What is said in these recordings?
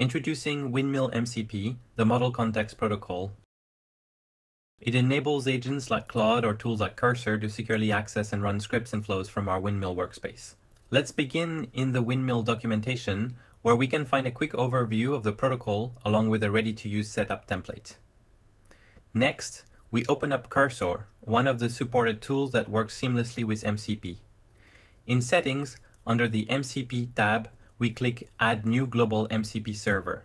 Introducing Windmill MCP, the Model Context Protocol. It enables agents like Claude or tools like Cursor to securely access and run scripts and flows from our Windmill workspace. Let's begin in the Windmill documentation, where we can find a quick overview of the protocol along with a ready-to-use setup template. Next, we open up Cursor, one of the supported tools that works seamlessly with MCP. In Settings, under the MCP tab, we click Add New Global MCP Server.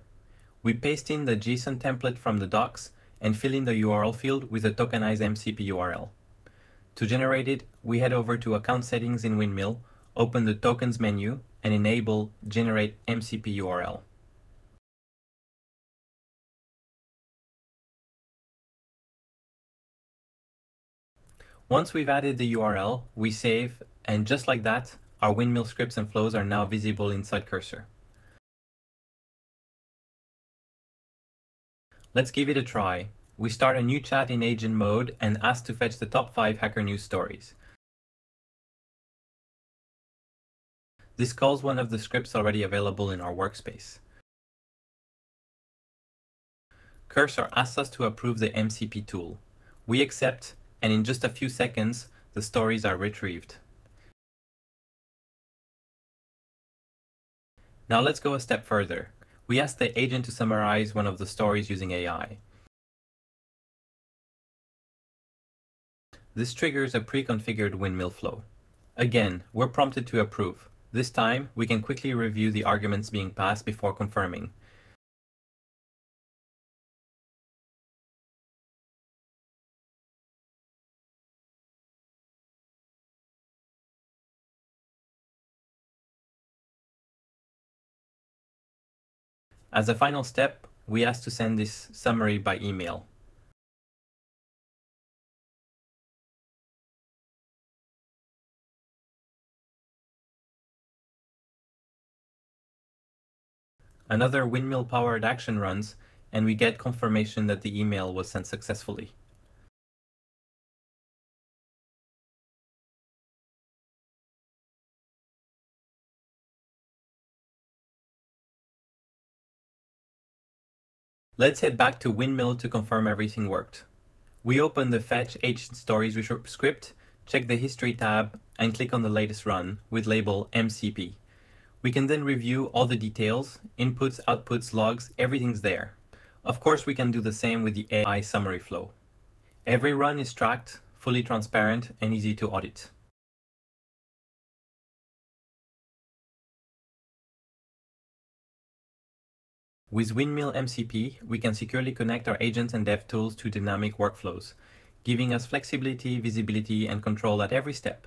We paste in the JSON template from the docs and fill in the URL field with a tokenized MCP URL. To generate it, we head over to Account Settings in Windmill, open the Tokens menu, and enable Generate MCP URL. Once we've added the URL, we save, and just like that, our windmill scripts and flows are now visible inside Cursor. Let's give it a try. We start a new chat in agent mode and ask to fetch the top 5 Hacker News stories. This calls one of the scripts already available in our workspace. Cursor asks us to approve the MCP tool. We accept, and in just a few seconds, the stories are retrieved. Now let's go a step further. We ask the agent to summarize one of the stories using AI. This triggers a pre-configured windmill flow. Again, we're prompted to approve. This time, we can quickly review the arguments being passed before confirming. As a final step, we ask to send this summary by email. Another windmill-powered action runs, and we get confirmation that the email was sent successfully. Let's head back to Windmill to confirm everything worked. We open the Fetch Agent Stories script, check the History tab, and click on the latest run with label MCP. We can then review all the details, inputs, outputs, logs, everything's there. Of course, we can do the same with the AI summary flow. Every run is tracked, fully transparent, and easy to audit. With Windmill MCP, we can securely connect our agents and dev tools to dynamic workflows, giving us flexibility, visibility, and control at every step.